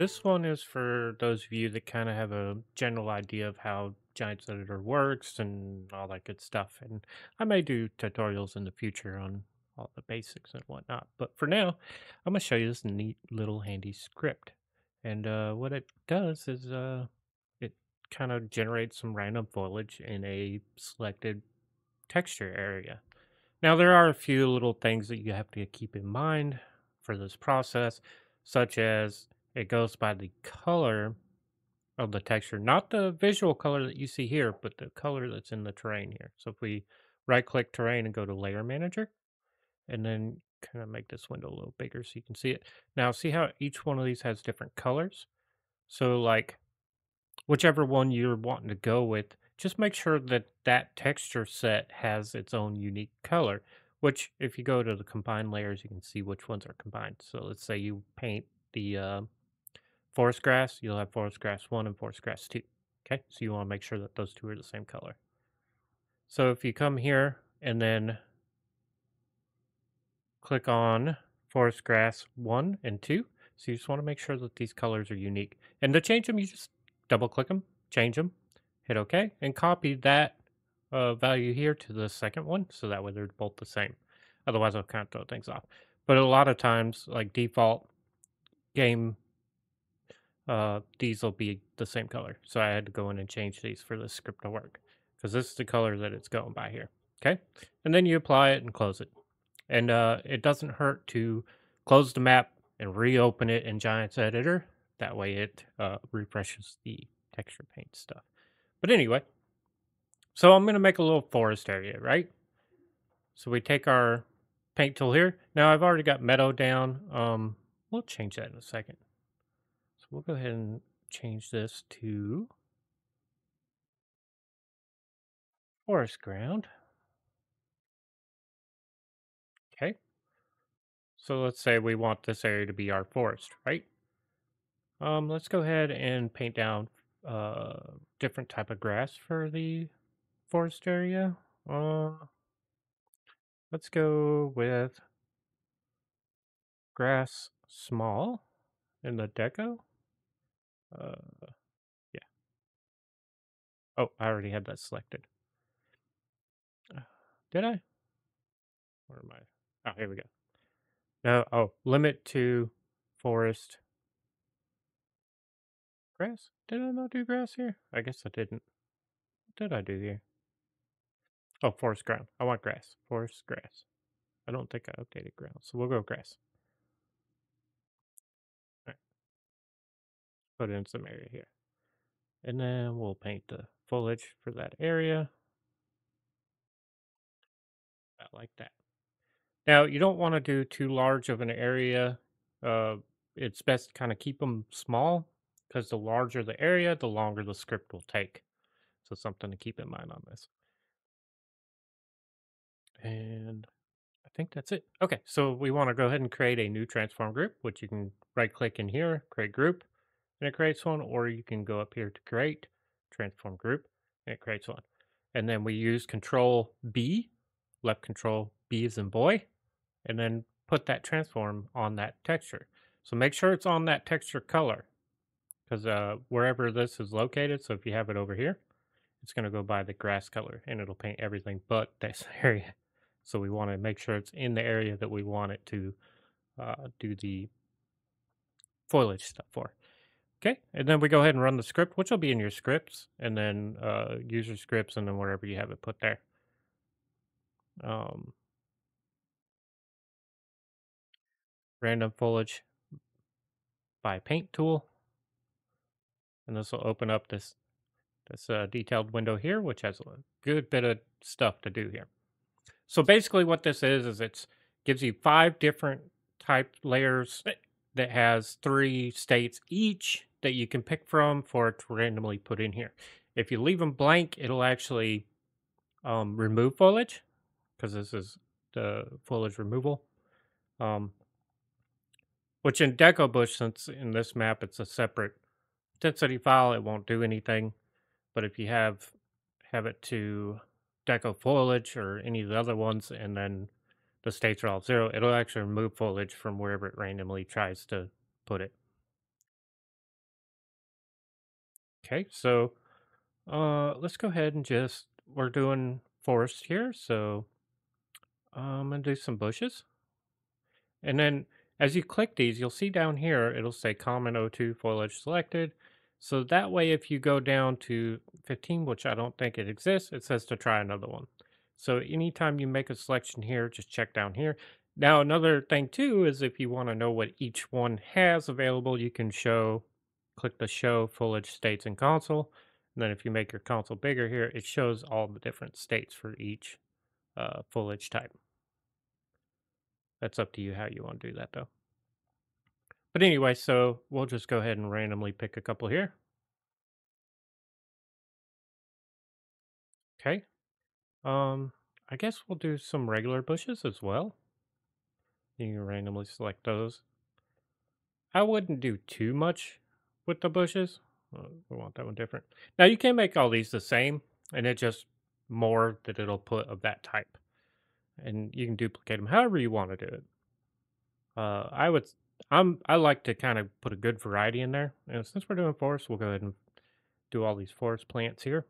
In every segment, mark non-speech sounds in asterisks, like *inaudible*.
This one is for those of you that kind of have a general idea of how Giants Editor works and all that good stuff. And I may do tutorials in the future on all the basics and whatnot. But for now, I'm going to show you this neat little handy script. And uh, what it does is uh, it kind of generates some random foliage in a selected texture area. Now, there are a few little things that you have to keep in mind for this process, such as it goes by the color of the texture, not the visual color that you see here, but the color that's in the terrain here. So if we right click terrain and go to layer manager, and then kind of make this window a little bigger so you can see it. Now see how each one of these has different colors? So like whichever one you're wanting to go with, just make sure that that texture set has its own unique color, which if you go to the combined layers, you can see which ones are combined. So let's say you paint the uh, forest grass, you'll have forest grass 1 and forest grass 2. Okay, so you want to make sure that those two are the same color. So if you come here and then click on forest grass 1 and 2, so you just want to make sure that these colors are unique. And to change them, you just double click them, change them, hit OK, and copy that uh, value here to the second one, so that way they're both the same. Otherwise, I'll kind of throw things off. But a lot of times, like default game, uh, these will be the same color. So I had to go in and change these for this script to work because this is the color that it's going by here. Okay, and then you apply it and close it. And uh, it doesn't hurt to close the map and reopen it in Giants Editor. That way it uh, refreshes the texture paint stuff. But anyway, so I'm going to make a little forest area, right? So we take our paint tool here. Now I've already got meadow down. Um, we'll change that in a second. We'll go ahead and change this to forest ground. Okay. So let's say we want this area to be our forest, right? Um, let's go ahead and paint down uh different type of grass for the forest area. Uh, let's go with grass small in the deco. Uh, yeah. Oh, I already had that selected. Uh, did I? Where am I? Oh, here we go. No, oh, limit to forest grass. Did I not do grass here? I guess I didn't. What did I do here? Oh, forest ground. I want grass. Forest grass. I don't think I updated ground, so we'll go grass. Put in some area here. And then we'll paint the foliage for that area. About like that. Now, you don't want to do too large of an area. Uh, it's best to kind of keep them small because the larger the area, the longer the script will take. So something to keep in mind on this. And I think that's it. Okay, so we want to go ahead and create a new transform group, which you can right click in here, create group, and it creates one, or you can go up here to create transform group, and it creates one. And then we use control B, left control B is in boy, and then put that transform on that texture. So make sure it's on that texture color because uh, wherever this is located, so if you have it over here, it's going to go by the grass color and it'll paint everything but this *laughs* area. So we want to make sure it's in the area that we want it to uh, do the foliage stuff for. Okay, and then we go ahead and run the script, which will be in your scripts, and then uh, user scripts, and then wherever you have it put there. Um, random foliage by paint tool. And this will open up this this uh, detailed window here, which has a good bit of stuff to do here. So basically what this is, is it gives you five different type layers that has three states each that you can pick from for it to randomly put in here. If you leave them blank, it'll actually um, remove foliage because this is the foliage removal. Um, which in Deco Bush, since in this map it's a separate density file, it won't do anything. But if you have have it to deco foliage or any of the other ones, and then the states are all zero, it'll actually remove foliage from wherever it randomly tries to put it. Okay, so uh, let's go ahead and just we're doing forest here, so I'm gonna do some bushes. And then as you click these, you'll see down here, it'll say common O2 foliage selected. So that way, if you go down to 15, which I don't think it exists, it says to try another one. So anytime you make a selection here, just check down here. Now, another thing too is if you want to know what each one has available, you can show, click the show foliage states in console. And then if you make your console bigger here, it shows all the different states for each uh, foliage type. That's up to you how you want to do that though. But anyway, so we'll just go ahead and randomly pick a couple here. Okay. Um, I guess we'll do some regular bushes as well. You can randomly select those. I wouldn't do too much with the bushes. We want that one different. Now you can make all these the same, and it just more that it'll put of that type, and you can duplicate them however you want to do it. Uh, I would, I'm, I like to kind of put a good variety in there, and since we're doing forest, we'll go ahead and do all these forest plants here.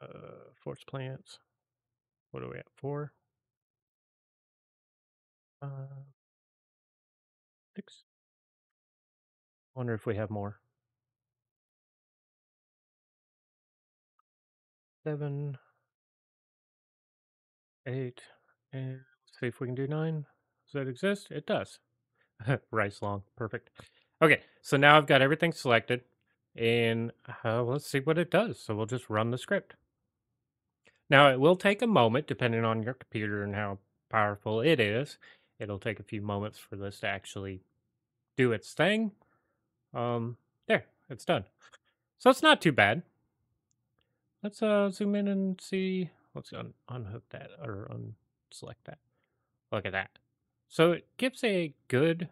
Uh, forest plants. What are we at? Four. Uh, six. Wonder if we have more. Seven. Eight. And let's see if we can do nine. Does that exist? It does. *laughs* Rice long. Perfect. Okay, so now I've got everything selected. And uh, let's see what it does. So we'll just run the script. Now, it will take a moment, depending on your computer and how powerful it is. It'll take a few moments for this to actually do its thing. Um, there, it's done. So it's not too bad. Let's uh zoom in and see. Let's un- unhook that or unselect that. Look at that. So it gives a good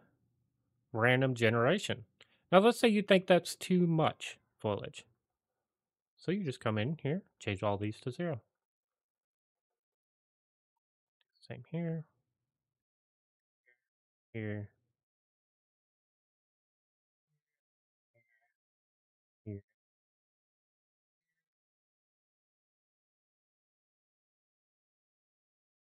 random generation. Now let's say you think that's too much foliage. So you just come in here, change all these to zero. Same here. Here.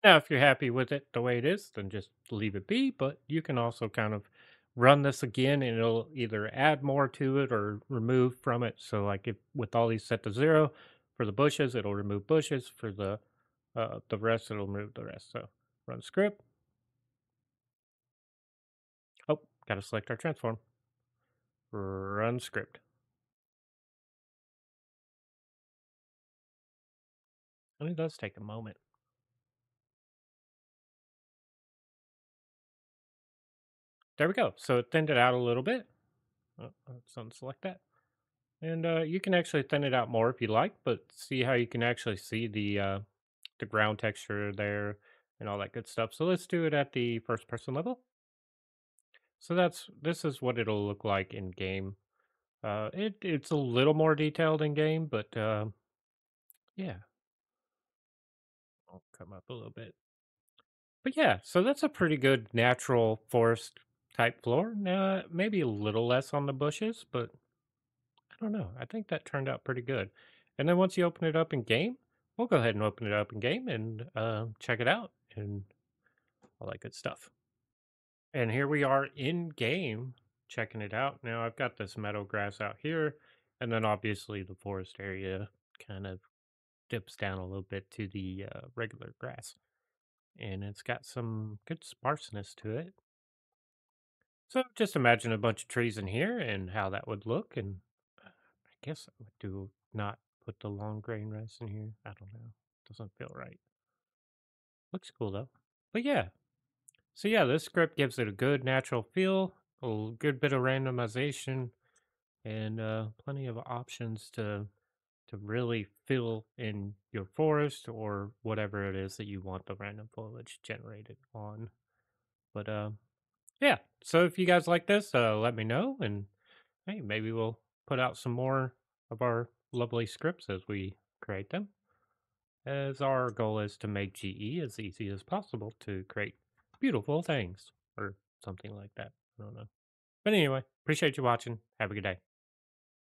Now, if you're happy with it the way it is, then just leave it be. But you can also kind of run this again and it'll either add more to it or remove from it. So like if with all these set to zero for the bushes, it'll remove bushes. For the uh, the rest, it'll remove the rest. So run script. Got to select our transform. Run script. And it does take a moment. There we go. So it thinned it out a little bit. Oh, let's unselect that. And uh, you can actually thin it out more if you like, but see how you can actually see the uh, the ground texture there and all that good stuff. So let's do it at the first person level. So that's this is what it'll look like in game. Uh, it it's a little more detailed in game, but uh, yeah, I'll come up a little bit. But yeah, so that's a pretty good natural forest type floor. Now maybe a little less on the bushes, but I don't know. I think that turned out pretty good. And then once you open it up in game, we'll go ahead and open it up in game and uh, check it out and all that good stuff. And here we are in game checking it out. Now I've got this meadow grass out here, and then obviously the forest area kind of dips down a little bit to the uh, regular grass. And it's got some good sparseness to it. So just imagine a bunch of trees in here and how that would look. And uh, I guess I would do not put the long grain rice in here. I don't know. Doesn't feel right. Looks cool though. But yeah. So yeah, this script gives it a good natural feel, a good bit of randomization, and uh, plenty of options to to really fill in your forest or whatever it is that you want the random foliage generated on. But uh, yeah, so if you guys like this, uh, let me know, and hey, maybe we'll put out some more of our lovely scripts as we create them. As our goal is to make GE as easy as possible to create beautiful things or something like that. I don't know. But anyway, appreciate you watching. Have a good day.